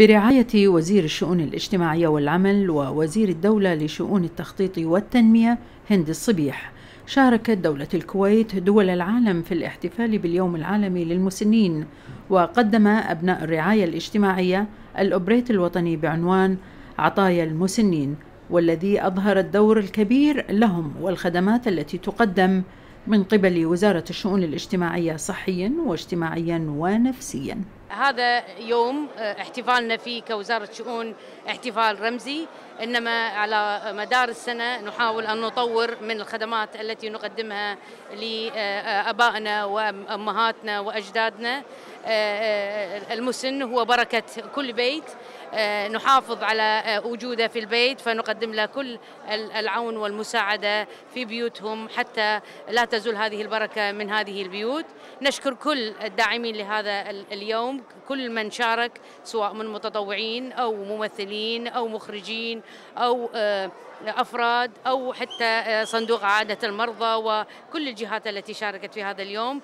برعاية وزير الشؤون الاجتماعية والعمل ووزير الدولة لشؤون التخطيط والتنمية هند الصبيح. شاركت دولة الكويت دول العالم في الاحتفال باليوم العالمي للمسنين وقدم أبناء الرعاية الاجتماعية الأوبريت الوطني بعنوان عطايا المسنين والذي أظهر الدور الكبير لهم والخدمات التي تقدم من قبل وزارة الشؤون الاجتماعية صحيا واجتماعيا ونفسيا. هذا يوم احتفالنا فيه كوزارة شؤون احتفال رمزي. إنما على مدار السنة نحاول أن نطور من الخدمات التي نقدمها لأبائنا وأمهاتنا وأجدادنا. المسن هو بركة كل بيت. نحافظ على وجوده في البيت فنقدم له كل العون والمساعدة في بيوتهم حتى لا تزول هذه البركة من هذه البيوت. نشكر كل الداعمين لهذا اليوم. كل من شارك سواء من متطوعين أو ممثلين أو مخرجين أو أفراد أو حتى صندوق عادة المرضى وكل الجهات التي شاركت في هذا اليوم.